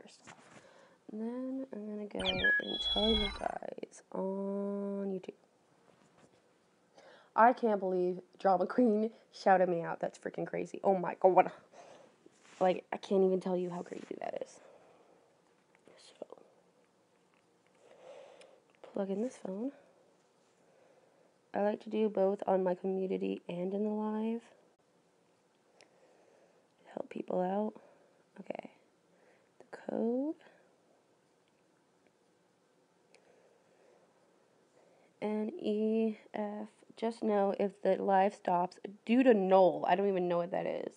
first. And then I'm gonna go and tell you guys on YouTube. I can't believe Drama Queen shouted me out. That's freaking crazy. Oh my god. Like, I can't even tell you how crazy that is. So, plug in this phone. I like to do both on my community and in the live. Help people out. Code. N E F. Just know if the live stops due to null. I don't even know what that is.